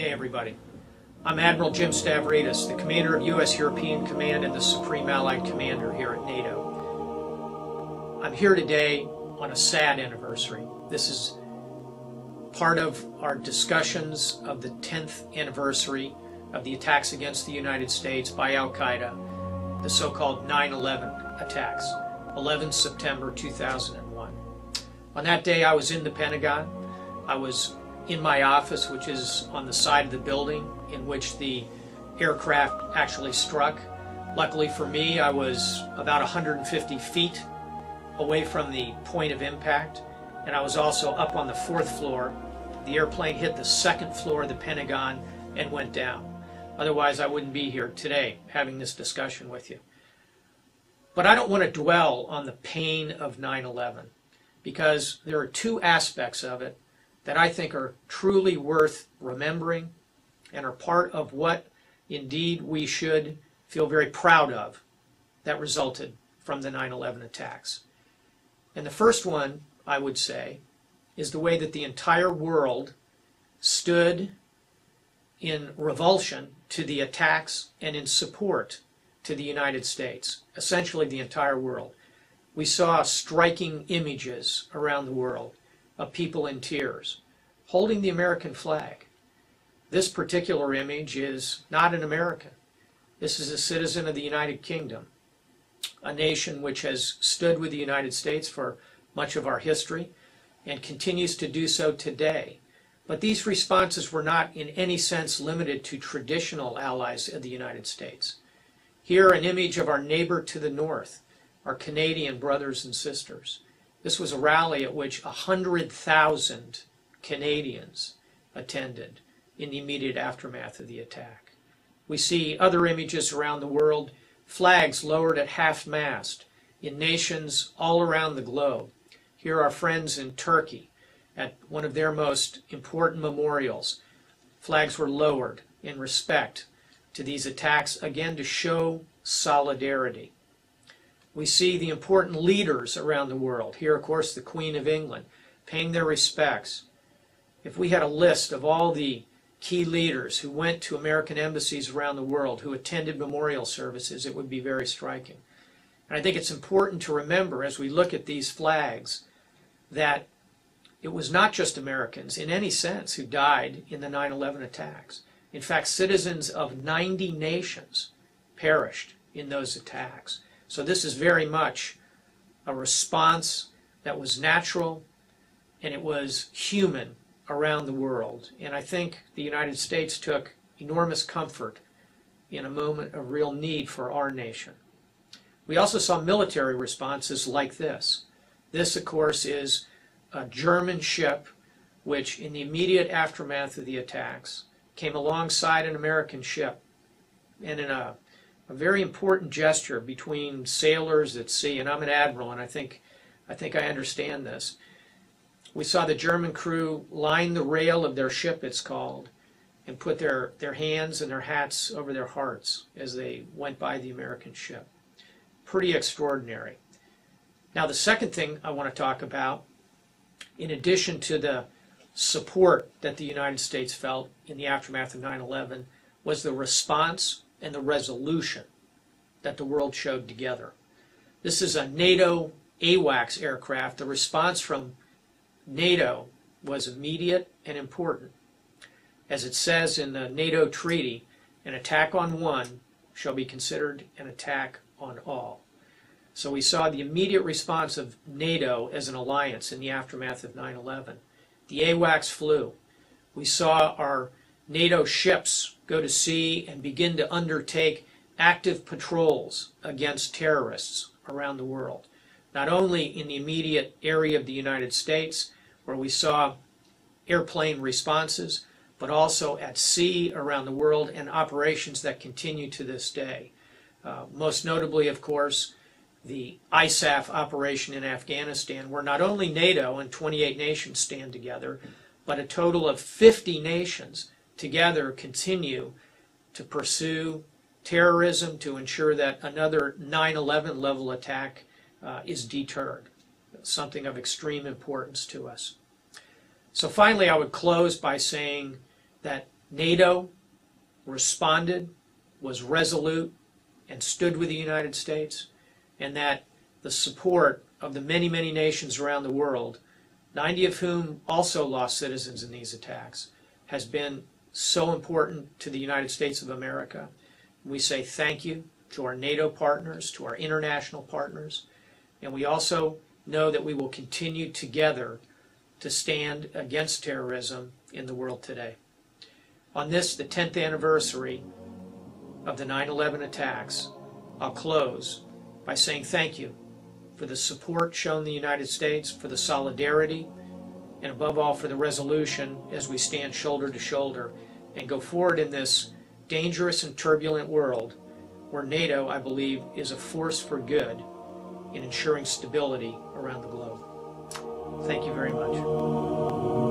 day, everybody. I'm Admiral Jim Stavridis, the commander of U.S. European Command and the Supreme Allied Commander here at NATO. I'm here today on a sad anniversary. This is part of our discussions of the 10th anniversary of the attacks against the United States by Al Qaeda, the so called 9 11 attacks, 11 September 2001. On that day, I was in the Pentagon. I was in my office, which is on the side of the building in which the aircraft actually struck. Luckily for me, I was about 150 feet away from the point of impact, and I was also up on the fourth floor. The airplane hit the second floor of the Pentagon and went down. Otherwise, I wouldn't be here today having this discussion with you. But I don't want to dwell on the pain of 9 11 because there are two aspects of it that I think are truly worth remembering and are part of what indeed we should feel very proud of that resulted from the 9 11 attacks. And the first one, I would say, is the way that the entire world stood in revulsion to the attacks and in support to the United States, essentially the entire world. We saw striking images around the world of people in tears, holding the American flag. This particular image is not an American. This is a citizen of the United Kingdom, a nation which has stood with the United States for much of our history and continues to do so today. But these responses were not in any sense limited to traditional allies of the United States. Here, an image of our neighbor to the north, our Canadian brothers and sisters. This was a rally at which 100,000 Canadians attended in the immediate aftermath of the attack. We see other images around the world, flags lowered at half mast in nations all around the globe. Here are friends in Turkey at one of their most important memorials. Flags were lowered in respect to these attacks, again to show solidarity. We see the important leaders around the world. Here, of course, the Queen of England paying their respects. If we had a list of all the key leaders who went to American embassies around the world, who attended memorial services, it would be very striking. And I think it's important to remember as we look at these flags that it was not just Americans in any sense who died in the 9 11 attacks. In fact, citizens of 90 nations perished in those attacks. So this is very much a response that was natural and it was human around the world. And I think the United States took enormous comfort in a moment of real need for our nation. We also saw military responses like this. This, of course, is a German ship which, in the immediate aftermath of the attacks, came alongside an American ship and in a a very important gesture between sailors at sea, and I'm an admiral, and I think, I think I understand this. We saw the German crew line the rail of their ship, it's called, and put their, their hands and their hats over their hearts as they went by the American ship. Pretty extraordinary. Now, the second thing I want to talk about, in addition to the support that the United States felt in the aftermath of 9 11, was the response and the resolution that the world showed together. This is a NATO AWACS aircraft. The response from NATO was immediate and important. As it says in the NATO treaty, an attack on one shall be considered an attack on all. So we saw the immediate response of NATO as an alliance in the aftermath of 9 11. The AWACS flew. We saw our NATO ships go to sea and begin to undertake active patrols against terrorists around the world. Not only in the immediate area of the United States, where we saw airplane responses, but also at sea around the world and operations that continue to this day. Uh, most notably, of course, the ISAF operation in Afghanistan, where not only NATO and 28 nations stand together, but a total of 50 nations together continue to pursue terrorism to ensure that another 9 11 level attack uh, is deterred. Something of extreme importance to us. So, finally, I would close by saying that NATO responded, was resolute, and stood with the United States, and that the support of the many, many nations around the world, 90 of whom also lost citizens in these attacks, has been so important to the United States of America. We say thank you to our NATO partners, to our international partners, and we also know that we will continue together to stand against terrorism in the world today. On this, the 10th anniversary of the 9 11 attacks, I'll close by saying thank you for the support shown the United States, for the solidarity, and above all for the resolution as we stand shoulder to shoulder and go forward in this dangerous and turbulent world where NATO, I believe, is a force for good in ensuring stability around the globe. Thank you very much.